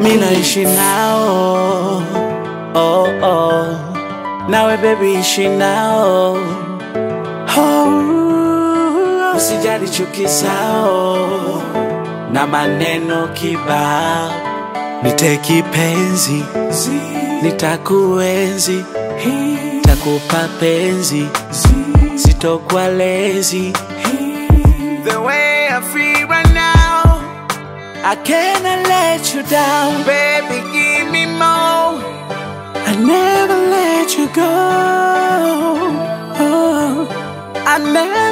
Mi naishi nao. Oh, oh. nawe bebi ishi nao. Oh, usijali chuki zao. Na maneno kibao. Niteki penzi. Nitakuenzi. Takupa penzi. Sitokwa lezi the way I feel right now I cannot let you down, baby. Give me more. I never let you go. Oh, I never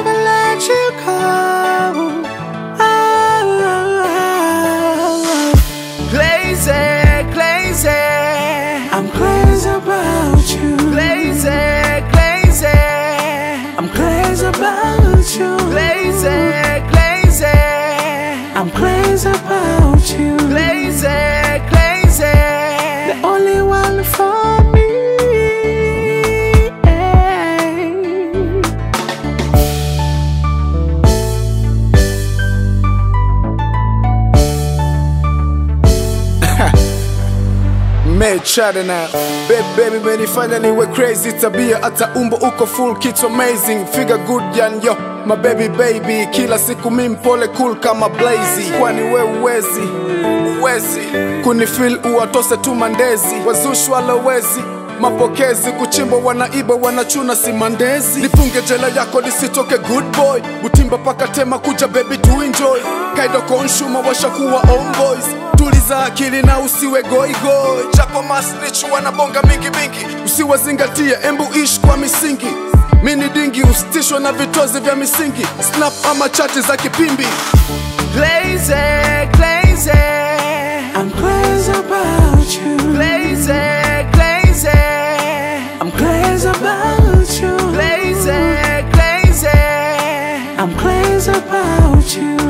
I'm about you. Crazy, crazy. The only one for me. mechade na baby baby menifanya niwe crazy tabia hata umbo uko full kitu amazing figure good yan yo my baby kila siku mi mpole cool kama blazy. Kwani we uwezi? Uwezi. Kunifil uwatose tu mandezi. Wazushi uwezi. Mapokezi kuchimba wanaiba wanachuna simandezi nifunge jela yako lisitoke good boy. Utimba paka tema kuja baby to enjoy. Kaido washakuwa homeboys tuliza akili na usiwe goigoi japo masnich wanabonga mingi mingi. Usiwazingatie embu ishi kwa misingi mini dingi ustishwa na vitozi vya misingi snap ama chati za kipimbi Glaze, glaze. I'm glaze about you. Glaze, glaze. I'm glaze about you. Glaze, glaze. I'm glaze about you.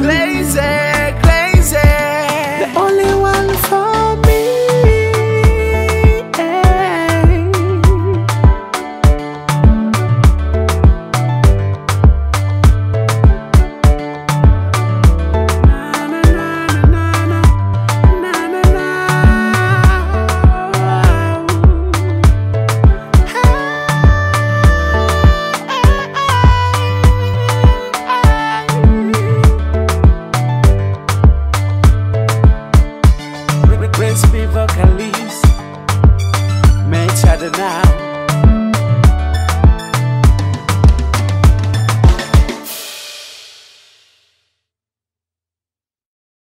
at least may chatter now.